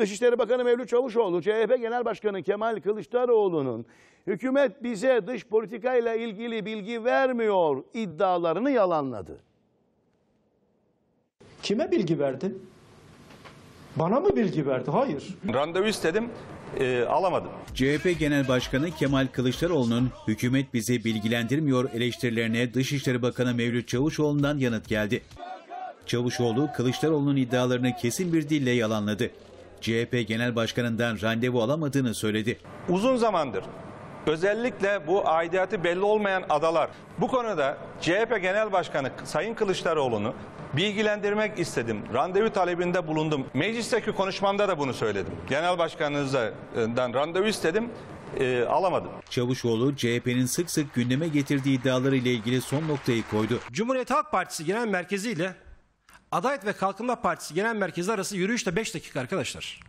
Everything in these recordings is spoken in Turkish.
Dışişleri Bakanı Mevlüt Çavuşoğlu, CHP Genel Başkanı Kemal Kılıçdaroğlu'nun hükümet bize dış politikayla ilgili bilgi vermiyor iddialarını yalanladı. Kime bilgi verdi? Bana mı bilgi verdi? Hayır. Randevu istedim, e, alamadım. CHP Genel Başkanı Kemal Kılıçdaroğlu'nun hükümet bizi bilgilendirmiyor eleştirilerine Dışişleri Bakanı Mevlüt Çavuşoğlu'ndan yanıt geldi. Çavuşoğlu, Kılıçdaroğlu'nun iddialarını kesin bir dille yalanladı. CHP Genel Başkanı'ndan randevu alamadığını söyledi. Uzun zamandır özellikle bu aidiyatı belli olmayan adalar bu konuda CHP Genel Başkanı Sayın Kılıçdaroğlu'nu bilgilendirmek istedim. Randevu talebinde bulundum. Meclisteki konuşmamda da bunu söyledim. Genel Başkanınızdan randevu istedim, e, alamadım. Çavuşoğlu, CHP'nin sık sık gündeme getirdiği iddiaları ile ilgili son noktayı koydu. Cumhuriyet Halk Partisi Genel Merkezi ile Adalet ve Kalkınma Partisi Genel Merkezi arası yürüyüşte 5 dakika arkadaşlar.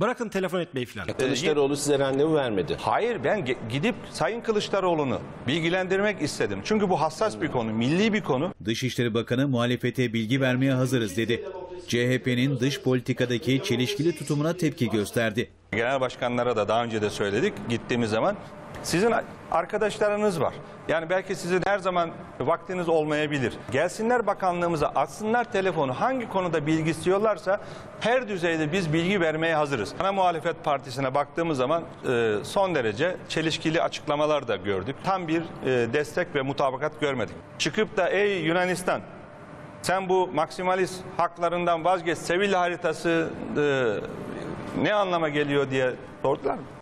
Bırakın telefon etmeyi falan. Kılıçdaroğlu size randevu vermedi. Hayır ben gidip Sayın Kılıçdaroğlu'nu bilgilendirmek istedim. Çünkü bu hassas bir konu, milli bir konu. Dışişleri Bakanı muhalefete bilgi vermeye hazırız dedi. CHP'nin dış politikadaki çelişkili tutumuna tepki gösterdi. Genel başkanlara da daha önce de söyledik gittiğimiz zaman. Sizin arkadaşlarınız var. Yani belki sizin her zaman vaktiniz olmayabilir. Gelsinler bakanlığımıza açsınlar telefonu. Hangi konuda bilgi istiyorlarsa her düzeyde biz bilgi vermeye hazırız. Ana muhalefet partisine baktığımız zaman e, son derece çelişkili açıklamalar da gördük. Tam bir e, destek ve mutabakat görmedik. Çıkıp da ey Yunanistan sen bu maksimalist haklarından vazgeç. Sevilla haritası e, ne anlama geliyor diye sordular mı?